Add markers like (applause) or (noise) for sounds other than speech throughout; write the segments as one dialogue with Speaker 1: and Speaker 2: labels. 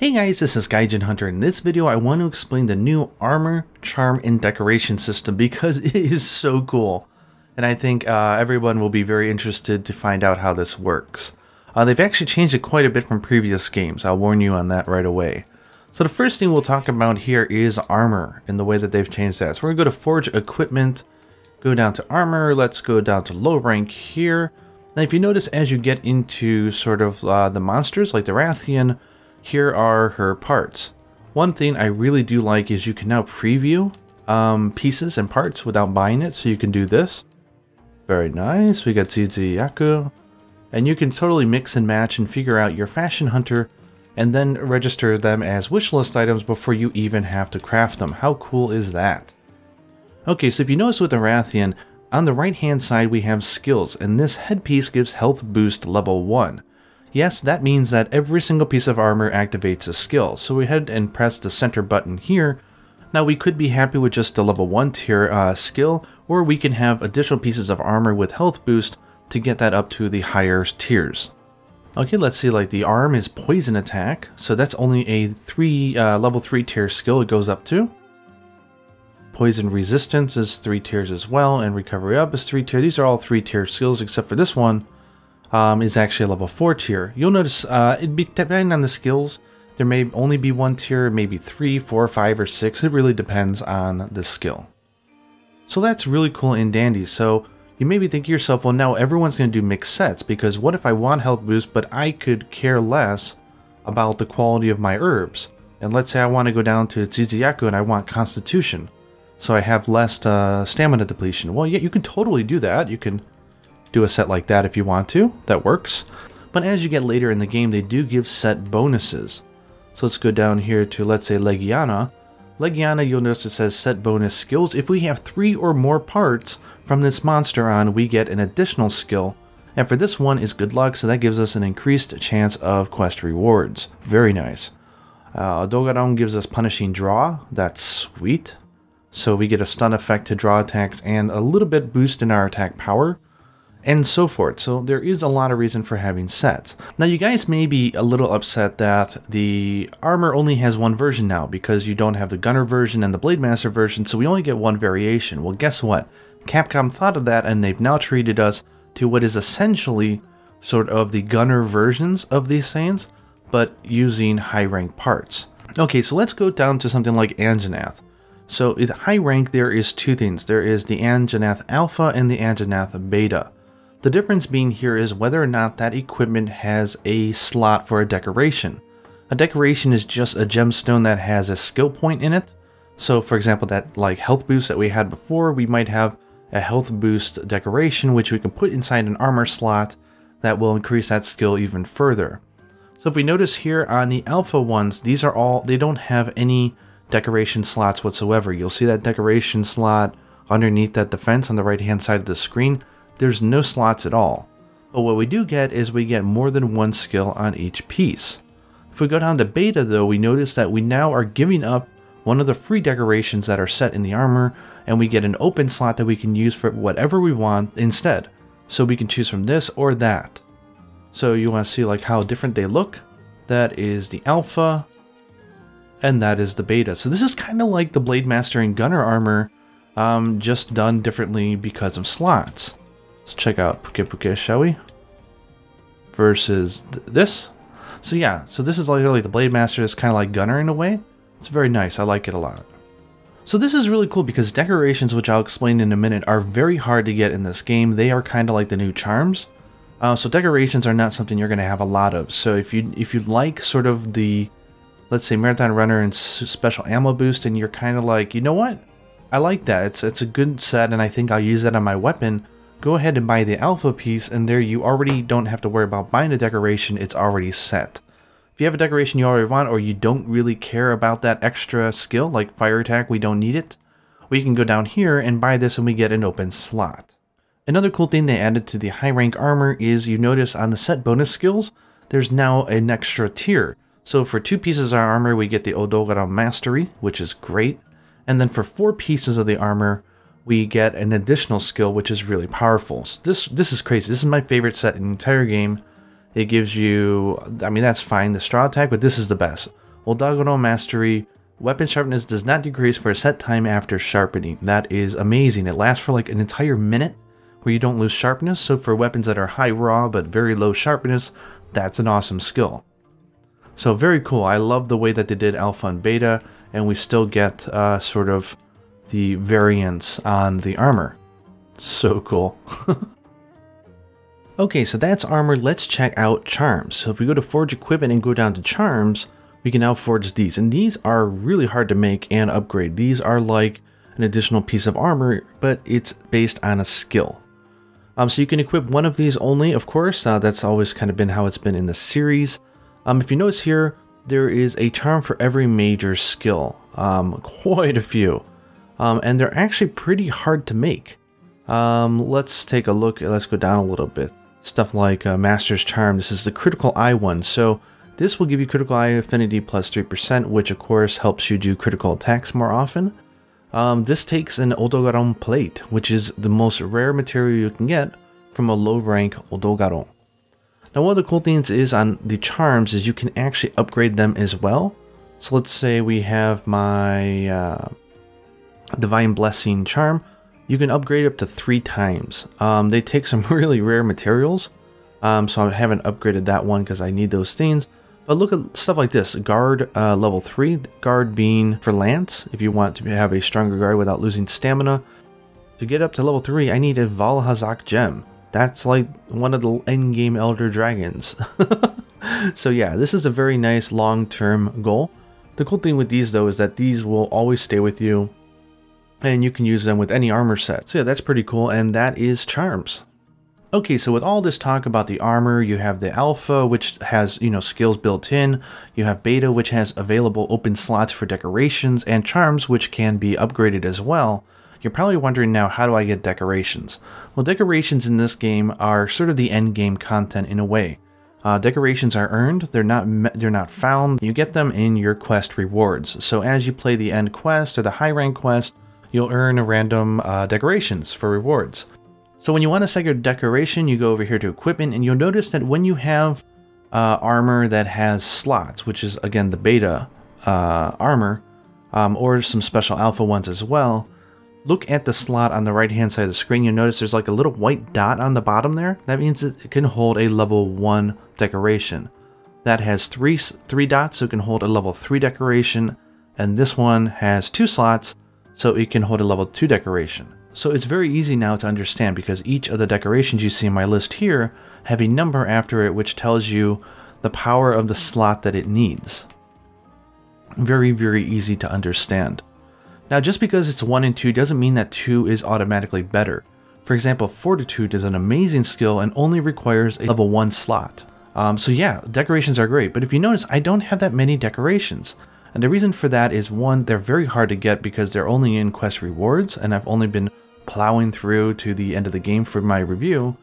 Speaker 1: Hey guys, this is Gaijin Hunter. In this video, I want to explain the new armor, charm, and decoration system because (laughs) it is so cool. And I think uh, everyone will be very interested to find out how this works. Uh, they've actually changed it quite a bit from previous games. I'll warn you on that right away. So the first thing we'll talk about here is armor and the way that they've changed that. So we're going to go to Forge Equipment, go down to Armor, let's go down to Low Rank here. Now if you notice as you get into sort of uh, the monsters like the Rathian, here are her parts. One thing I really do like is you can now preview um, pieces and parts without buying it, so you can do this. Very nice, we got Yaku. And you can totally mix and match and figure out your fashion hunter and then register them as wishlist items before you even have to craft them. How cool is that? Okay, so if you notice with the Rathian, on the right hand side we have skills, and this headpiece gives health boost level 1. Yes, that means that every single piece of armor activates a skill, so we head and press the center button here. Now we could be happy with just the level 1 tier uh, skill, or we can have additional pieces of armor with health boost to get that up to the higher tiers. Okay, let's see, like the arm is poison attack, so that's only a three uh, level 3 tier skill it goes up to. Poison resistance is 3 tiers as well, and recovery up is 3 tier. These are all 3 tier skills except for this one, um, is actually a level 4 tier. You'll notice, uh, it be, depending on the skills, there may only be one tier, maybe three, four, five, or 6. It really depends on the skill. So that's really cool and dandy. So you maybe think to yourself, well now everyone's going to do mixed sets, because what if I want health boost, but I could care less about the quality of my herbs? And let's say I want to go down to Tzitzi-Ya-Ku and I want Constitution. So I have less uh, stamina depletion. Well, yeah, you can totally do that. You can do a set like that if you want to. That works. But as you get later in the game, they do give set bonuses. So let's go down here to, let's say, Legiana. Legiana, you'll notice it says set bonus skills. If we have three or more parts from this monster on, we get an additional skill. And for this one is good luck, so that gives us an increased chance of quest rewards. Very nice. Uh, Dogaron gives us punishing draw. That's sweet. So we get a stun effect to draw attacks and a little bit boost in our attack power and so forth. So there is a lot of reason for having sets. Now you guys may be a little upset that the armor only has one version now because you don't have the gunner version and the blade master version so we only get one variation. Well guess what? Capcom thought of that and they've now treated us to what is essentially sort of the gunner versions of these things but using high rank parts. Okay so let's go down to something like Anjanath. So at high rank there is two things. There is the Anjanath Alpha and the Anjanath Beta. The difference being here is whether or not that equipment has a slot for a decoration. A decoration is just a gemstone that has a skill point in it. So for example, that like health boost that we had before, we might have a health boost decoration which we can put inside an armor slot that will increase that skill even further. So if we notice here on the alpha ones, these are all, they don't have any decoration slots whatsoever. You'll see that decoration slot underneath that defense on the right hand side of the screen there's no slots at all. But what we do get is we get more than one skill on each piece. If we go down to beta though, we notice that we now are giving up one of the free decorations that are set in the armor, and we get an open slot that we can use for whatever we want instead. So we can choose from this or that. So you want to see like how different they look? That is the alpha, and that is the beta. So this is kind of like the Blade Master and Gunner armor, um, just done differently because of slots. Let's check out Pukei-Pukei, shall we? Versus th this. So yeah, so this is literally the Blade Master is kind of like Gunner in a way. It's very nice. I like it a lot. So this is really cool because decorations, which I'll explain in a minute, are very hard to get in this game. They are kind of like the new charms. Uh, so decorations are not something you're going to have a lot of. So if you if you like sort of the, let's say Marathon Runner and special ammo boost, and you're kind of like, you know what, I like that. It's it's a good set, and I think I'll use that on my weapon go ahead and buy the alpha piece and there you already don't have to worry about buying a decoration, it's already set. If you have a decoration you already want or you don't really care about that extra skill like fire attack, we don't need it, we can go down here and buy this and we get an open slot. Another cool thing they added to the high rank armor is you notice on the set bonus skills, there's now an extra tier. So for two pieces of our armor, we get the Odogaron Mastery, which is great. And then for four pieces of the armor, we get an additional skill which is really powerful. So this this is crazy. This is my favorite set in the entire game. It gives you, I mean that's fine, the straw attack, but this is the best. Odogaron Mastery, weapon sharpness does not decrease for a set time after sharpening. That is amazing. It lasts for like an entire minute where you don't lose sharpness. So for weapons that are high raw but very low sharpness, that's an awesome skill. So very cool. I love the way that they did alpha and beta, and we still get uh, sort of the variants on the armor. So cool. (laughs) okay, so that's armor. Let's check out charms. So if we go to forge equipment and go down to charms, we can now forge these. And these are really hard to make and upgrade. These are like an additional piece of armor, but it's based on a skill. Um, so you can equip one of these only, of course. Uh, that's always kind of been how it's been in the series. Um, if you notice here, there is a charm for every major skill. Um, (laughs) quite a few. Um, and they're actually pretty hard to make. Um, let's take a look. Let's go down a little bit. Stuff like uh, Master's Charm. This is the critical eye one. So this will give you critical eye affinity plus 3%, which of course helps you do critical attacks more often. Um, this takes an Odogaron plate, which is the most rare material you can get from a low rank Odogaron. Now one of the cool things is on the charms is you can actually upgrade them as well. So let's say we have my uh, Divine Blessing charm. You can upgrade up to three times. Um, they take some (laughs) really rare materials. Um, so I haven't upgraded that one because I need those things. But look at stuff like this. Guard uh, level 3. Guard being for Lance, if you want to have a stronger guard without losing stamina. To get up to level 3, I need a Vaal Hazak gem. That's like one of the endgame Elder Dragons. (laughs) so yeah, this is a very nice long-term goal. The cool thing with these though is that these will always stay with you and you can use them with any armor set. So yeah, that's pretty cool and that is Charms. Okay, so with all this talk about the armor, you have the alpha, which has, you know, skills built in. You have beta, which has available open slots for decorations, and charms, which can be upgraded as well. You're probably wondering now, how do I get decorations? Well, decorations in this game are sort of the end game content in a way. Uh, decorations are earned, they're not they're not found, you get them in your quest rewards. So as you play the end quest or the high rank quest, you'll earn random uh, decorations for rewards. So when you want to set your decoration, you go over here to equipment and you'll notice that when you have uh, armor that has slots, which is again the beta uh, armor, um, or some special alpha ones as well, look at the slot on the right hand side of the screen, you'll notice there's like a little white dot on the bottom there. That means it can hold a level 1 decoration. That has three, three dots, so it can hold a level 3 decoration, and this one has two slots, so it can hold a level 2 decoration. So it's very easy now to understand because each of the decorations you see in my list here have a number after it which tells you the power of the slot that it needs. Very, very easy to understand. Now, just because it's 1 and 2 doesn't mean that 2 is automatically better. For example, Fortitude is an amazing skill and only requires a level 1 slot. Um, so yeah, decorations are great, but if you notice, I don't have that many decorations. And the reason for that is one, they're very hard to get because they're only in quest rewards, and I've only been plowing through to the end of the game for my review.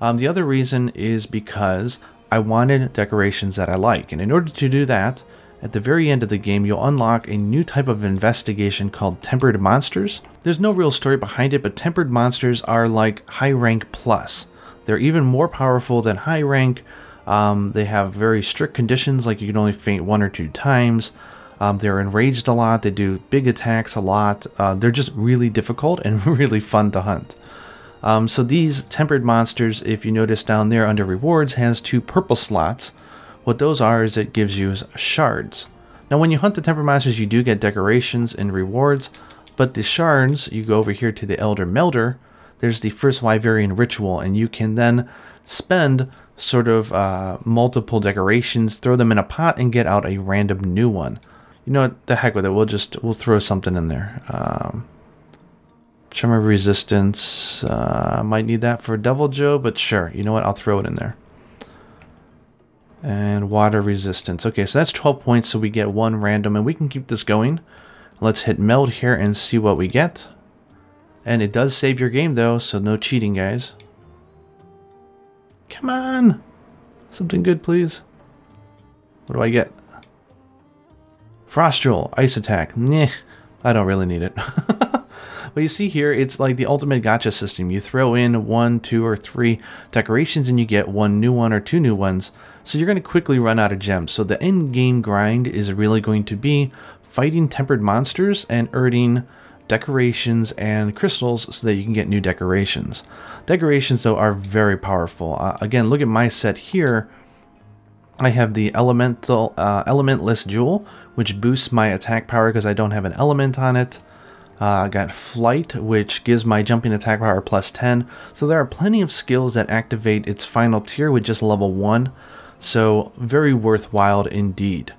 Speaker 1: Um, the other reason is because I wanted decorations that I like, and in order to do that, at the very end of the game, you'll unlock a new type of investigation called Tempered Monsters. There's no real story behind it, but Tempered Monsters are like High Rank Plus. They're even more powerful than High Rank. Um, they have very strict conditions, like you can only faint one or two times. Um, they're enraged a lot, they do big attacks a lot. Uh, they're just really difficult and (laughs) really fun to hunt. Um, so these Tempered Monsters, if you notice down there under rewards, has two purple slots what those are is it gives you shards. Now when you hunt the tempered Monsters, you do get decorations and rewards, but the shards, you go over here to the Elder Melder, there's the first Wyverian ritual, and you can then spend sort of uh, multiple decorations, throw them in a pot, and get out a random new one. You know what, the heck with it, we'll just, we'll throw something in there. Um, Tremor Resistance, uh, might need that for Deviljho, but sure, you know what, I'll throw it in there. And water resistance. Okay, so that's 12 points, so we get one random, and we can keep this going. Let's hit meld here and see what we get. And it does save your game, though, so no cheating, guys. Come on! Something good, please. What do I get? Frost Jewel, Ice Attack. Nah, I don't really need it. (laughs) But you see here, it's like the ultimate gacha system. You throw in one, two, or three decorations and you get one new one or two new ones. So you're going to quickly run out of gems. So the end game grind is really going to be fighting tempered monsters and earning decorations and crystals so that you can get new decorations. Decorations though are very powerful. Uh, again, look at my set here. I have the elemental uh, elementless jewel, which boosts my attack power because I don't have an element on it. Uh, I got flight, which gives my jumping attack power plus 10. So there are plenty of skills that activate its final tier with just level 1. So very worthwhile indeed.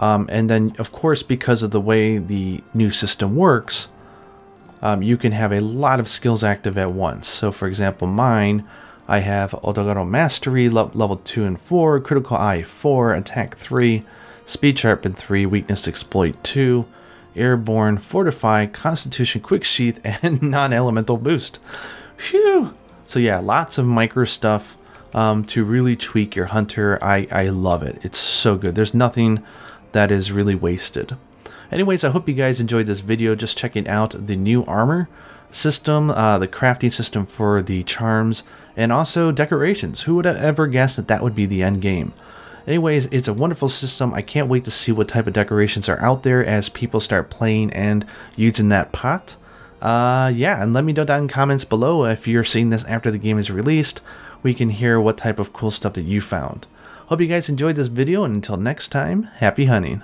Speaker 1: Um, and then, of course, because of the way the new system works, um, you can have a lot of skills active at once. So, for example, mine, I have Odogaron Mastery, level 2 and 4, Critical Eye 4, Attack 3, Speed Sharpen 3, Weakness Exploit 2, Airborne, Fortify, Constitution Quick Sheath, (laughs) and Non-Elemental Boost. Phew! So yeah, lots of micro stuff um, to really tweak your hunter. I, I love it. It's so good. There's nothing that is really wasted. Anyways, I hope you guys enjoyed this video just checking out the new armor system, uh, the crafting system for the charms, and also decorations. Who would have ever guessed that that would be the end game? Anyways, it's a wonderful system. I can't wait to see what type of decorations are out there as people start playing and using that pot. Uh, yeah, and let me know down in comments below if you're seeing this after the game is released. We can hear what type of cool stuff that you found. Hope you guys enjoyed this video, and until next time, happy hunting.